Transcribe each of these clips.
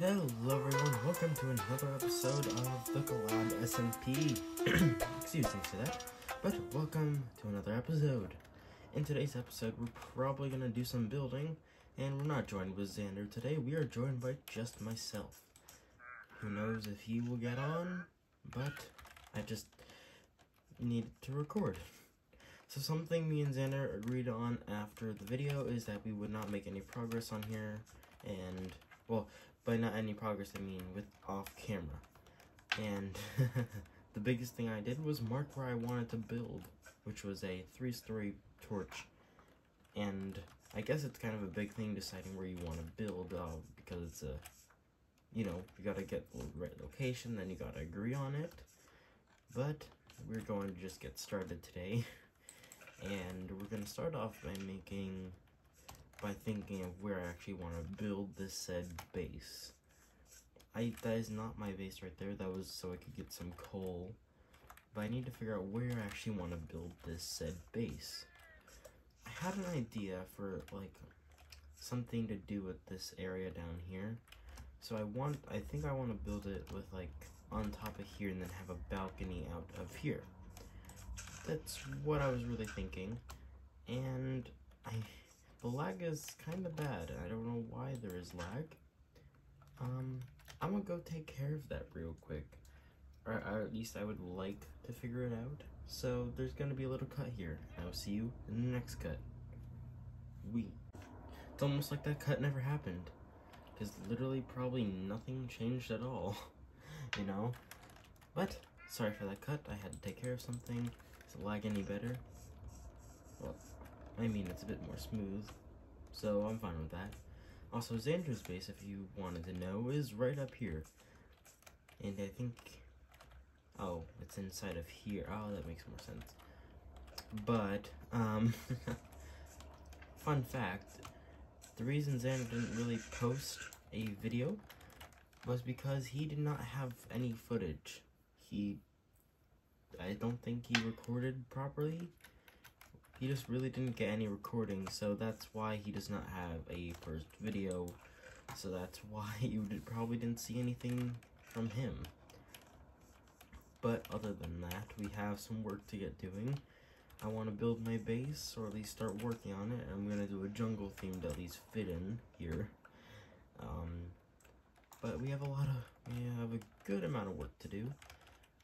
Hello everyone, welcome to another episode of the Collab SMP. Excuse me for that, but welcome to another episode. In today's episode, we're probably gonna do some building, and we're not joined with Xander today, we are joined by just myself. Who knows if he will get on, but I just needed to record. So something me and Xander agreed on after the video is that we would not make any progress on here, and, well, by not any progress, I mean with off camera. And the biggest thing I did was mark where I wanted to build, which was a three-story torch. And I guess it's kind of a big thing deciding where you want to build, uh, because it's a, you know, you gotta get the right location, then you gotta agree on it. But we're going to just get started today. And we're gonna start off by making by thinking of where I actually want to build this said base. I that is not my base right there. That was so I could get some coal. But I need to figure out where I actually want to build this said base. I had an idea for like something to do with this area down here. So I want I think I want to build it with like on top of here and then have a balcony out of here. That's what I was really thinking. And I the lag is kind of bad. I don't know why there is lag. Um, I'm gonna go take care of that real quick. Or, or, at least I would like to figure it out. So there's gonna be a little cut here. I will see you in the next cut. We. It's almost like that cut never happened. Because literally probably nothing changed at all. you know? But, sorry for that cut. I had to take care of something. Is the lag any better? Well, I mean, it's a bit more smooth, so I'm fine with that. Also, Xander's base, if you wanted to know, is right up here. And I think, oh, it's inside of here. Oh, that makes more sense. But, um, fun fact, the reason Xander didn't really post a video was because he did not have any footage. He, I don't think he recorded properly he just really didn't get any recording, so that's why he does not have a first video. So that's why you did, probably didn't see anything from him. But other than that, we have some work to get doing. I want to build my base, or at least start working on it. I'm going to do a jungle theme to at least fit in here. Um, but we have a lot of, we have a good amount of work to do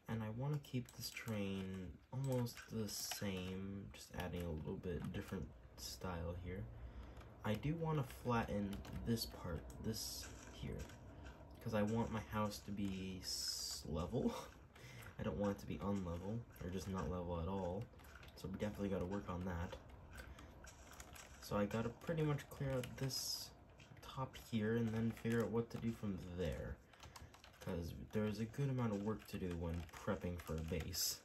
and I want to keep this train almost the same, just adding a little bit different style here. I do want to flatten this part, this here, because I want my house to be level. I don't want it to be unlevel, or just not level at all, so we definitely got to work on that. So I got to pretty much clear out this top here, and then figure out what to do from there because there's a good amount of work to do when prepping for a base.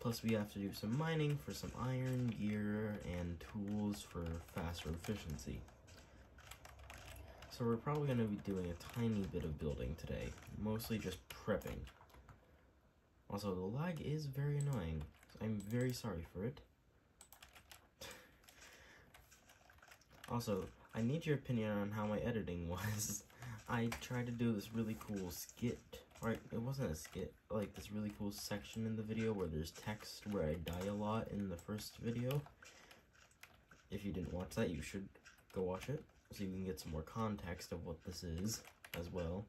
Plus we have to do some mining for some iron, gear, and tools for faster efficiency. So we're probably going to be doing a tiny bit of building today, mostly just prepping. Also, the lag is very annoying. I'm very sorry for it. also, I need your opinion on how my editing was. I tried to do this really cool skit, or it wasn't a skit, like this really cool section in the video where there's text where I die a lot in the first video. If you didn't watch that, you should go watch it, so you can get some more context of what this is, as well.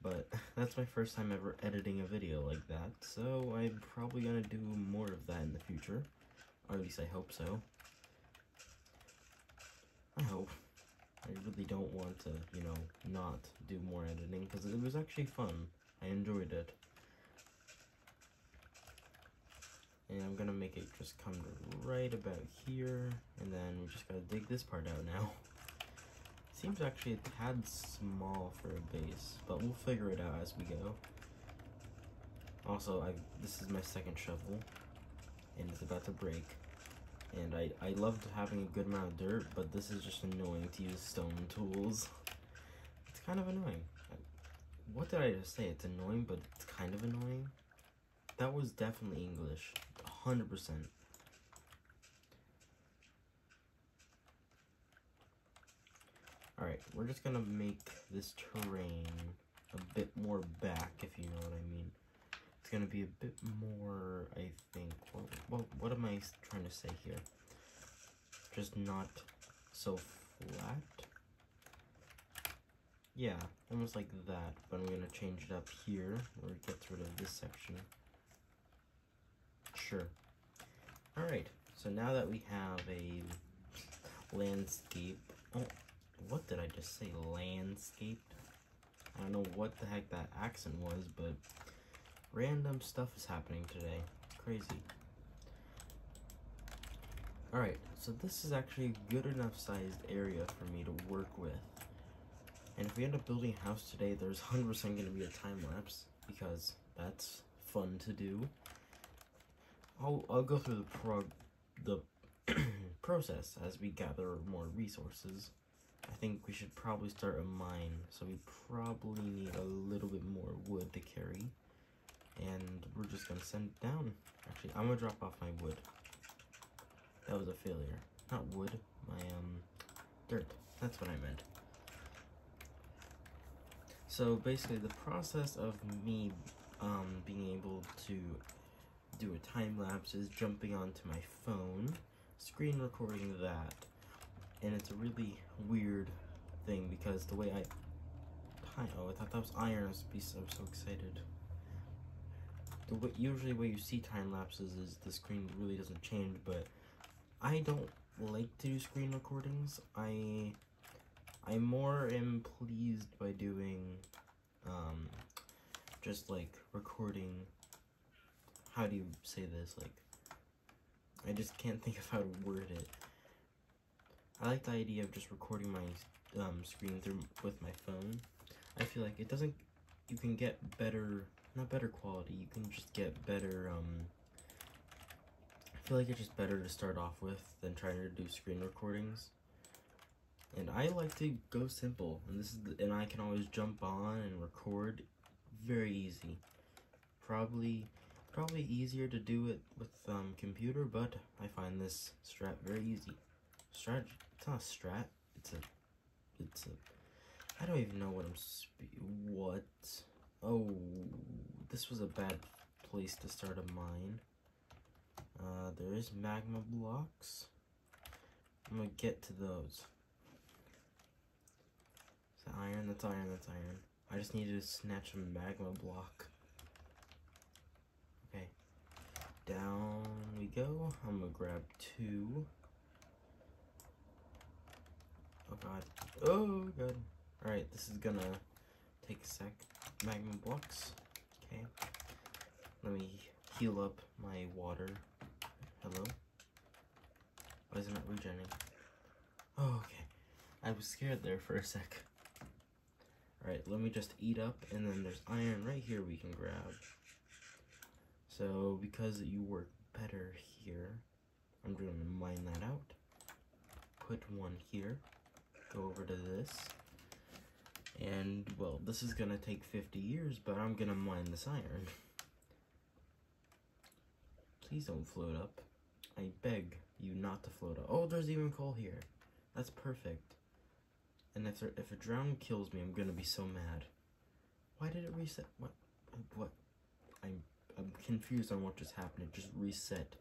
But that's my first time ever editing a video like that, so I'm probably gonna do more of that in the future. Or at least I hope so. I hope. I really don't want to, you know, not do more editing, because it was actually fun. I enjoyed it. And I'm gonna make it just come right about here, and then we just gotta dig this part out now. Seems actually a tad small for a base, but we'll figure it out as we go. Also, I this is my second shovel, and it's about to break and I, I loved having a good amount of dirt, but this is just annoying to use stone tools. It's kind of annoying. What did I just say? It's annoying, but it's kind of annoying. That was definitely English, 100%. Alright, we're just gonna make this terrain a bit more back, if you know what I mean. It's gonna be a bit more, I think, well, well what am I trying to say here? Just not so flat. Yeah, almost like that, but I'm gonna change it up here, where it gets rid of this section. Sure. Alright, so now that we have a landscape, oh, what did I just say, landscape? I don't know what the heck that accent was, but random stuff is happening today. Crazy. Alright, so this is actually a good enough sized area for me to work with. And if we end up building a house today, there's 100% going to be a time lapse, because that's fun to do. I'll, I'll go through the prog the process as we gather more resources. I think we should probably start a mine, so we probably need a little bit more wood to carry. And we're just gonna send it down. Actually, I'm gonna drop off my wood. That was a failure. Not wood, my, um, dirt. That's what I meant. So basically, the process of me, um, being able to do a time lapse is jumping onto my phone, screen recording that, and it's a really weird thing because the way I oh I thought that was iron I was so, so excited the way usually way you see time lapses is the screen really doesn't change but I don't like to do screen recordings. I I more am pleased by doing um just like recording. How do you say this? Like I just can't think of how to word it. I like the idea of just recording my um, screen through with my phone. I feel like it doesn't, you can get better, not better quality, you can just get better, um, I feel like it's just better to start off with than trying to do screen recordings. And I like to go simple, and this is, the, and I can always jump on and record very easy. Probably, probably easier to do it with um, computer, but I find this strat very easy. Strat, it's not a strat, it's a, it's a, I don't even know what I'm, what? Oh, this was a bad place to start a mine. Uh, there is magma blocks. I'm gonna get to those. Is that iron? That's iron, that's iron. I just need to snatch a magma block. Okay. Down we go. I'm gonna grab two. Oh god. Oh god. Alright, this is gonna take a sec. Magma blocks. Okay. Let me heal up my water. Hello? Why isn't it regenerating? Oh, okay. I was scared there for a sec. Alright, let me just eat up, and then there's iron right here we can grab. So, because you work better here, I'm going to mine that out. Put one here go over to this. And, well, this is gonna take 50 years, but I'm gonna mine this iron. Please don't float up. I beg you not to float up. Oh, there's even coal here. That's perfect. And if, there, if a drown kills me, I'm gonna be so mad. Why did it reset? What? What? I'm, I'm confused on what just happened. It just reset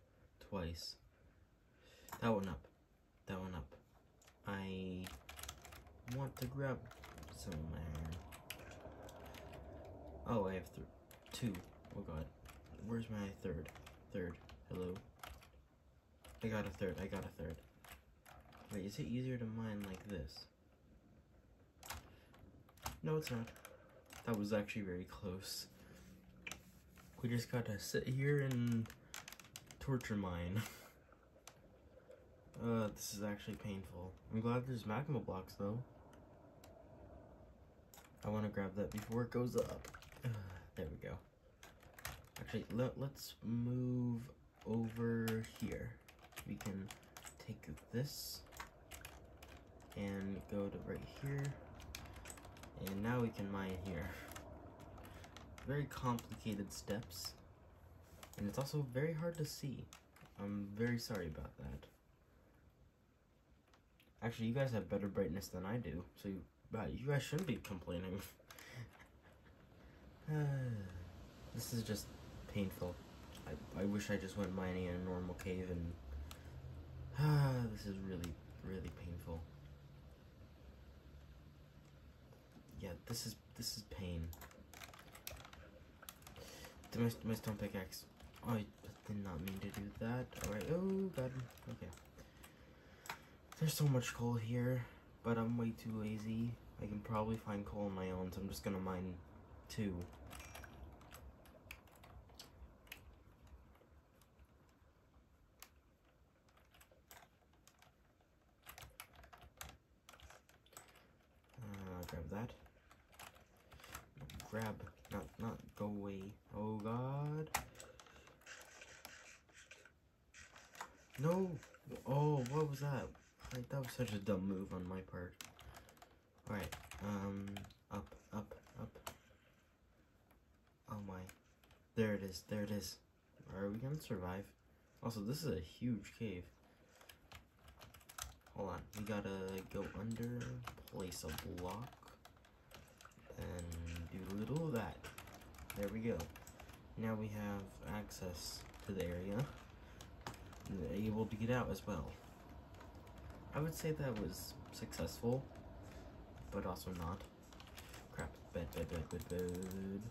twice. That one up. That one up. I want to grab some iron. Oh, I have two. Oh god. Where's my third? Third. Hello? I got a third. I got a third. Wait, is it easier to mine like this? No, it's not. That was actually very close. We just gotta sit here and torture mine. uh, this is actually painful. I'm glad there's magma blocks though. I want to grab that before it goes up. there we go. Actually, let, let's move over here. We can take this and go to right here. And now we can mine here. Very complicated steps. And it's also very hard to see. I'm very sorry about that. Actually, you guys have better brightness than I do, so you, you guys shouldn't be complaining. this is just painful. I, I wish I just went mining in a normal cave and... Ah, this is really, really painful. Yeah, this is, this is pain. My, my stone pickaxe. Oh, I did not mean to do that. Alright, oh god, okay. There's so much coal here, but I'm way too lazy. I can probably find coal on my own, so I'm just gonna mine two. Uh, grab that. Grab, not, not go away. Oh god. No! Oh, what was that? Like, that was such a dumb move on my part. Alright, um, up, up, up. Oh my. There it is, there it is. Are we gonna survive? Also, this is a huge cave. Hold on, we gotta go under, place a block, and do a little of that. There we go. Now we have access to the area, able to get out as well. I would say that was successful, but also not. Crap, bed, bed, bed, bed, bed.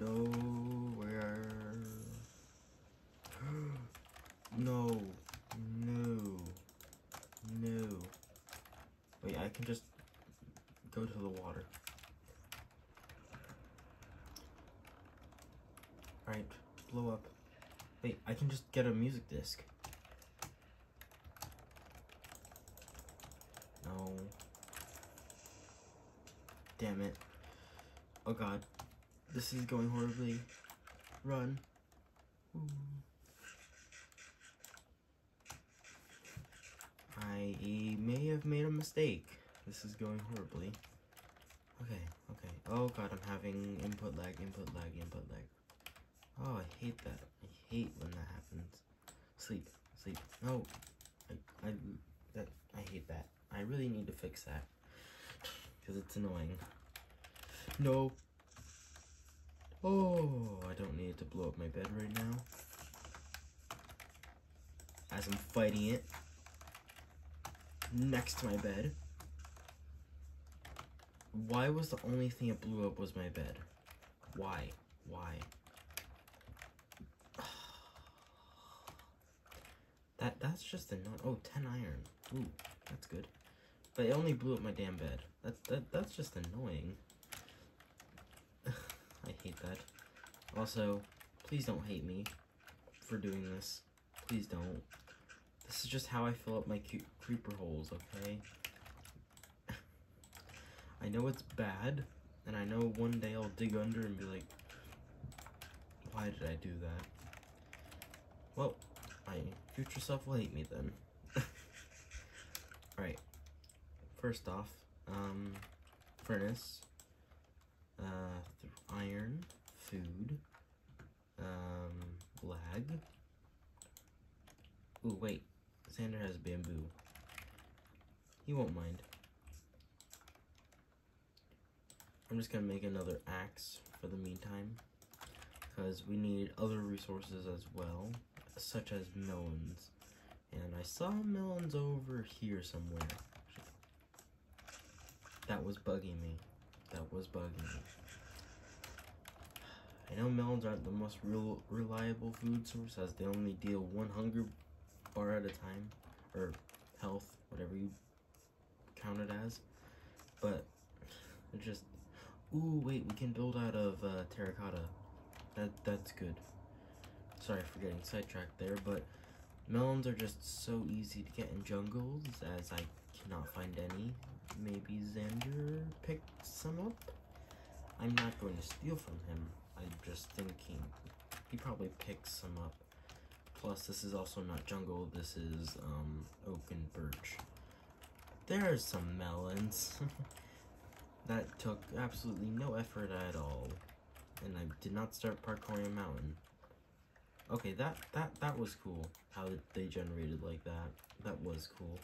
Nowhere. no, no, no. Wait, I can just go to the water. Alright, blow up. Wait, I can just get a music disc. No. Damn it. Oh god. This is going horribly. Run. I may have made a mistake. This is going horribly. Okay, okay. Oh god, I'm having input lag, input lag, input lag. Oh, I hate that. I hate when that happens. Sleep, sleep. No. I, I, that, I hate that. I really need to fix that. Because it's annoying. No. Oh, I don't need to blow up my bed right now. As I'm fighting it. Next to my bed. Why was the only thing it blew up was my bed? Why? Why? That that's just a oh 10 iron. Ooh, that's good. But it only blew up my damn bed. That's that that's just annoying. I hate that. Also, please don't hate me for doing this. Please don't. This is just how I fill up my creeper holes, okay? I know it's bad, and I know one day I'll dig under and be like, why did I do that? Well, my future self will hate me then. Alright, first off, um, furnace, uh, iron, food, um, lag. Ooh, wait, Xander has bamboo. He won't mind. I'm just gonna make another axe for the meantime, because we need other resources as well, such as melons. And I saw melons over here somewhere. That was bugging me. That was bugging me. I know melons aren't the most real reliable food source as they only deal one hunger bar at a time. Or health, whatever you count it as. But, it just... Ooh, wait, we can build out of uh, terracotta. That That's good. Sorry for getting sidetracked there, but melons are just so easy to get in jungles as I cannot find any. Maybe Xander picked some up? I'm not going to steal from him. I'm just thinking he probably picked some up. Plus, this is also not jungle. This is um, oak and birch. There's some melons. that took absolutely no effort at all. And I did not start parkouring a mountain. Okay, that, that, that was cool. How they generated like that. That was cool.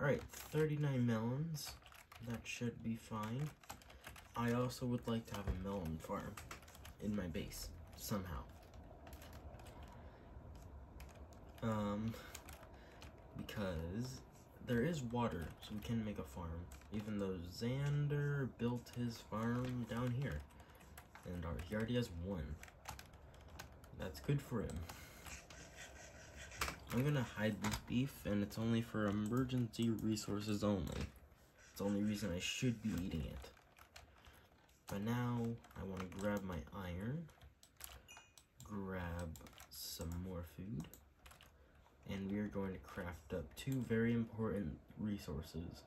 Alright, 39 melons. That should be fine. I also would like to have a melon farm in my base, somehow. Um, because there is water, so we can make a farm. Even though Xander built his farm down here. And our, he already has one. That's good for him. I'm gonna hide this beef, and it's only for emergency resources only. It's the only reason I should be eating it. But now, I want to grab my iron, grab some more food, and we are going to craft up two very important resources.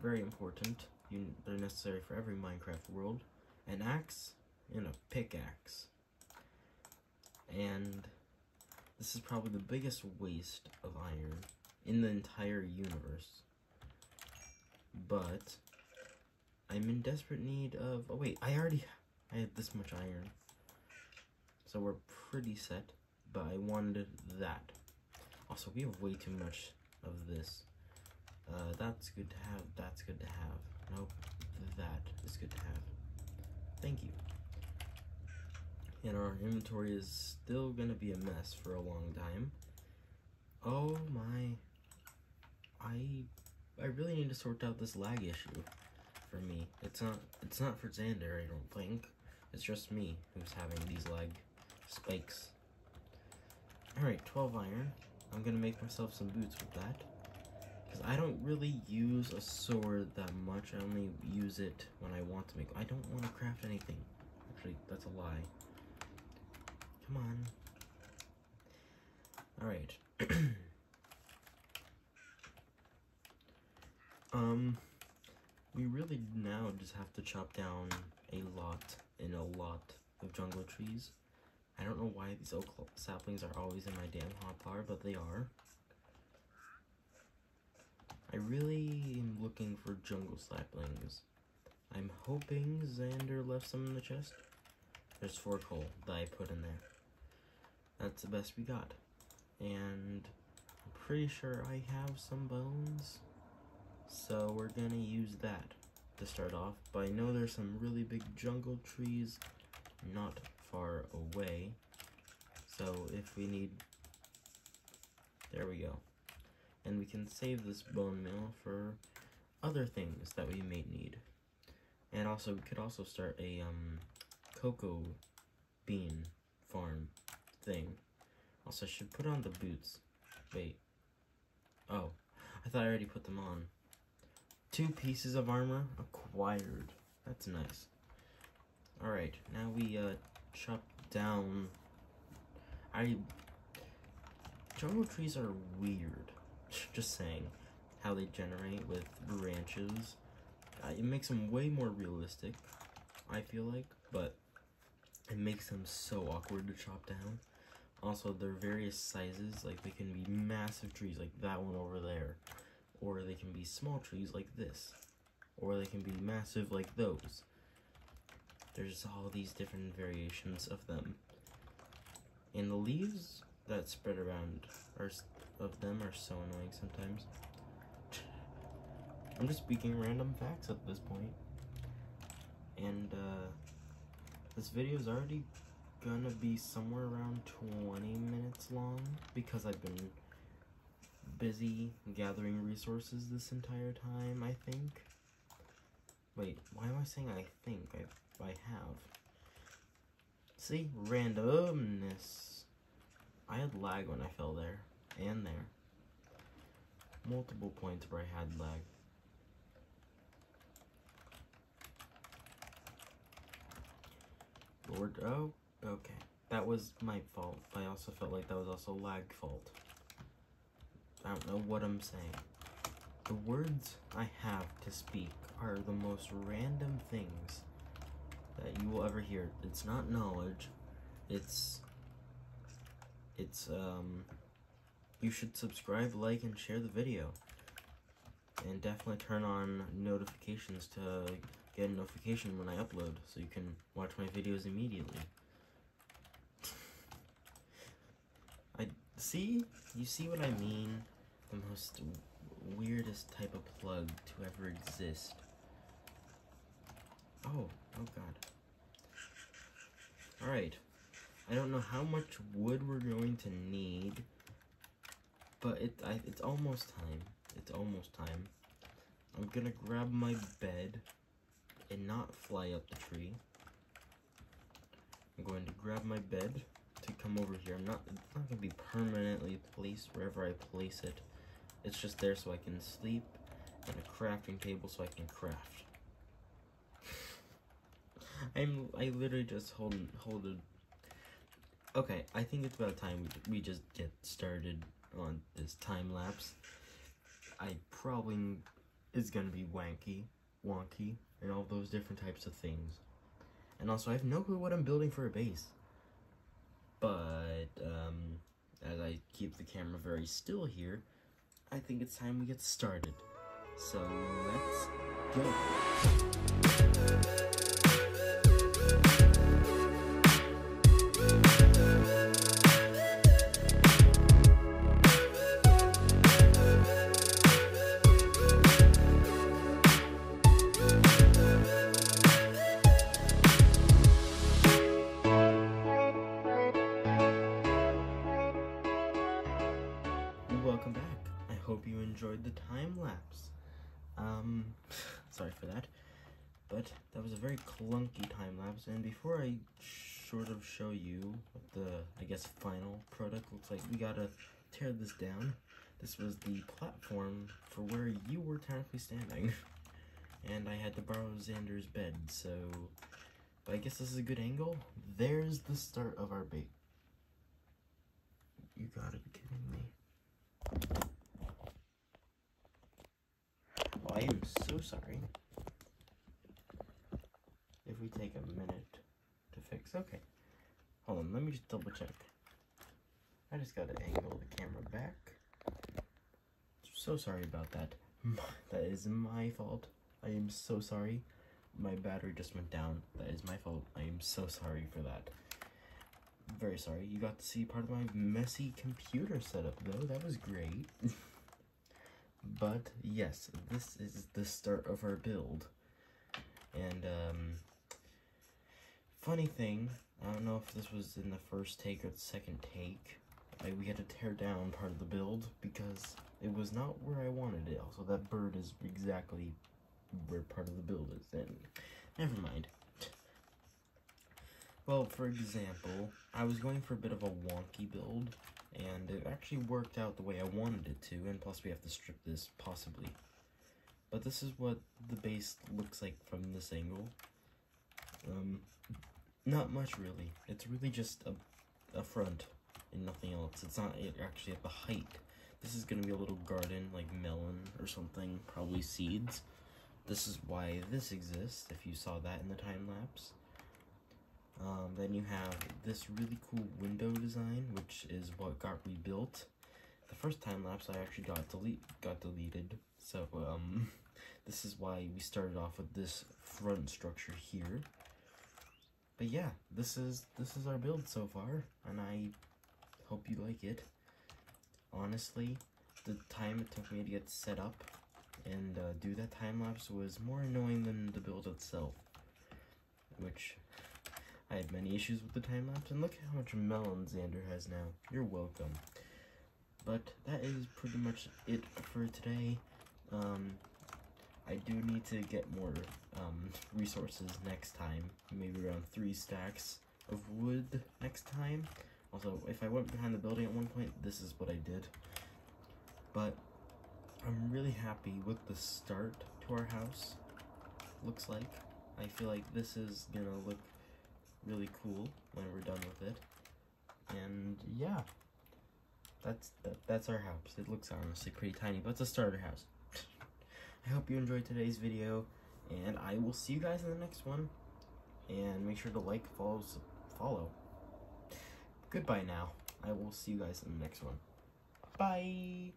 Very important. You, they're necessary for every Minecraft world. An axe and a pickaxe. And this is probably the biggest waste of iron in the entire universe. But I'm in desperate need of... Oh wait, I already... I have this much iron. So we're pretty set. But I wanted that. Also, we have way too much of this. Uh, that's good to have. That's good to have. Nope. That is good to have. Thank you. And our inventory is still gonna be a mess for a long time. Oh my. I I really need to sort out this lag issue for me. It's not it's not for Xander, I don't think. It's just me who's having these lag spikes. Alright, 12 iron. I'm gonna make myself some boots with that. Because I don't really use a sword that much. I only use it when I want to make... I don't want to craft anything. Actually, that's a lie. Come on. Alright. um, we really now just have to chop down a lot and a lot of jungle trees. I don't know why these oak saplings are always in my damn hotbar, but they are. I really am looking for jungle saplings. I'm hoping Xander left some in the chest. There's four coal that I put in there. That's the best we got. And I'm pretty sure I have some bones. So we're gonna use that to start off. But I know there's some really big jungle trees not far away. So if we need, there we go. And we can save this bone meal for other things that we may need. And also, we could also start a um, cocoa bean farm thing. Also, I should put on the boots. Wait. Oh, I thought I already put them on. Two pieces of armor acquired. That's nice. Alright, now we uh, chop down. I. Jungle trees are weird. Just saying. How they generate with branches. Uh, it makes them way more realistic, I feel like, but it makes them so awkward to chop down. Also, they're various sizes, like they can be massive trees like that one over there, or they can be small trees like this, or they can be massive like those. There's all these different variations of them. And the leaves that spread around are, of them are so annoying sometimes. I'm just speaking random facts at this point. And uh, this video is already gonna be somewhere around 20 minutes long because I've been busy gathering resources this entire time, I think. Wait, why am I saying I think? I I have. See? Randomness. I had lag when I fell there. And there. Multiple points where I had lag. Lord, oh, okay. That was my fault. I also felt like that was also lag fault. I don't know what I'm saying. The words I have to speak are the most random things that you will ever hear. It's not knowledge. It's it's um you should subscribe, like, and share the video. And definitely turn on notifications to get a notification when I upload so you can watch my videos immediately. I see? You see what I mean? The most weirdest type of plug to ever exist. Oh, oh god. Alright. I don't know how much wood we're going to need, but it I, it's almost time. It's almost time. I'm gonna grab my bed and not fly up the tree. I'm going to grab my bed come over here. I'm not, it's not going to be permanently placed wherever I place it. It's just there so I can sleep, and a crafting table so I can craft. I'm, I literally just hold, hold a, okay, I think it's about time we, we just get started on this time lapse. I probably is gonna be wanky, wonky, and all those different types of things. And also, I have no clue what I'm building for a base. But, um, as I keep the camera very still here, I think it's time we get started. So, let's go. Sort of show you what the, I guess, final product looks like, we gotta tear this down. This was the platform for where you were technically standing. and I had to borrow Xander's bed, so, but I guess this is a good angle. There's the start of our bait. You gotta be kidding me. Oh, I am so sorry. If we take a okay. Hold on, let me just double check. I just gotta angle the camera back. So sorry about that. That is my fault. I am so sorry. My battery just went down. That is my fault. I am so sorry for that very sorry. You got to see part of my messy computer setup, though. That was great. but, yes, this is the start of our build. And, um, funny thing, I don't know if this was in the first take or the second take, I, we had to tear down part of the build because it was not where I wanted it. Also, that bird is exactly where part of the build is, and never mind. Well, for example, I was going for a bit of a wonky build, and it actually worked out the way I wanted it to, and plus we have to strip this, possibly. But this is what the base looks like from this angle. Um, not much really. It's really just a, a front and nothing else. It's not actually at the height. This is going to be a little garden, like melon or something, probably seeds. This is why this exists, if you saw that in the time lapse. Um, then you have this really cool window design, which is what got rebuilt. The first time lapse I actually got delete got deleted, so um, this is why we started off with this front structure here. But yeah, this is this is our build so far, and I hope you like it. Honestly, the time it took me to get set up and uh, do that time lapse was more annoying than the build itself, which I had many issues with the time lapse, and look how much melon Xander has now. You're welcome. But that is pretty much it for today. Um, I do need to get more um, resources next time. Maybe around three stacks of wood next time. Also, if I went behind the building at one point, this is what I did. But I'm really happy with the start to our house. Looks like. I feel like this is gonna look really cool when we're done with it. And yeah, that's that, that's our house. It looks honestly pretty tiny, but it's a starter house. I hope you enjoyed today's video, and I will see you guys in the next one. And make sure to like, follow, follow. Goodbye now. I will see you guys in the next one. Bye.